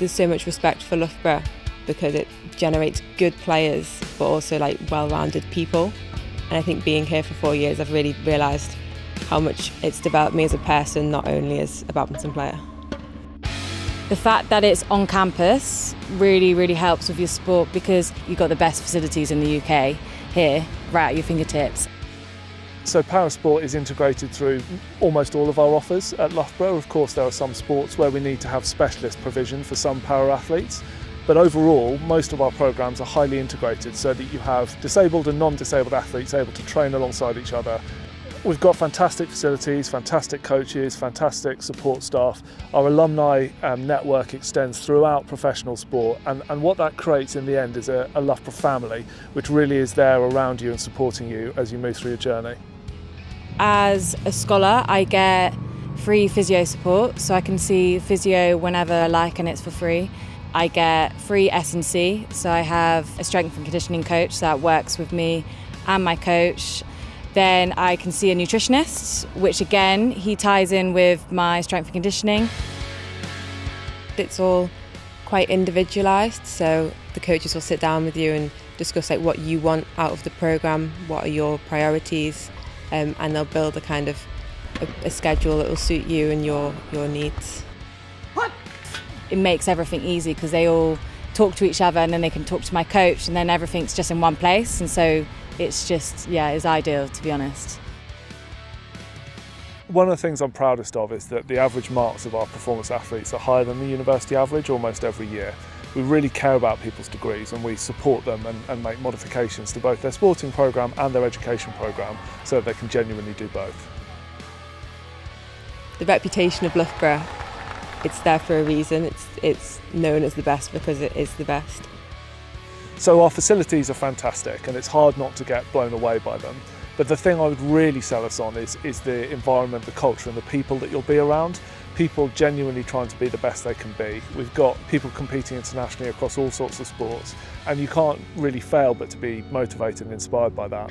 there's so much respect for Loughborough because it generates good players but also like well-rounded people. And I think being here for four years, I've really realised how much it's developed me as a person, not only as a badminton player. The fact that it's on campus really, really helps with your sport because you've got the best facilities in the UK here, right at your fingertips. So parasport is integrated through almost all of our offers at Loughborough. Of course, there are some sports where we need to have specialist provision for some para athletes. But overall, most of our programs are highly integrated so that you have disabled and non-disabled athletes able to train alongside each other. We've got fantastic facilities, fantastic coaches, fantastic support staff. Our alumni um, network extends throughout professional sport and, and what that creates in the end is a, a Loughborough family which really is there around you and supporting you as you move through your journey. As a scholar, I get free physio support, so I can see physio whenever I like and it's for free. I get free S&C, so I have a strength and conditioning coach that works with me and my coach. Then I can see a nutritionist, which again, he ties in with my strength and conditioning. It's all quite individualised, so the coaches will sit down with you and discuss like what you want out of the programme, what are your priorities, um, and they'll build a kind of a, a schedule that will suit you and your, your needs. It makes everything easy because they all talk to each other and then they can talk to my coach and then everything's just in one place and so it's just, yeah, it's ideal to be honest. One of the things I'm proudest of is that the average marks of our performance athletes are higher than the university average almost every year. We really care about people's degrees and we support them and, and make modifications to both their sporting programme and their education programme so that they can genuinely do both. The reputation of Loughborough, it's there for a reason. It's, it's known as the best because it is the best. So our facilities are fantastic and it's hard not to get blown away by them. But the thing I would really sell us on is, is the environment, the culture and the people that you'll be around. People genuinely trying to be the best they can be. We've got people competing internationally across all sorts of sports and you can't really fail but to be motivated and inspired by that.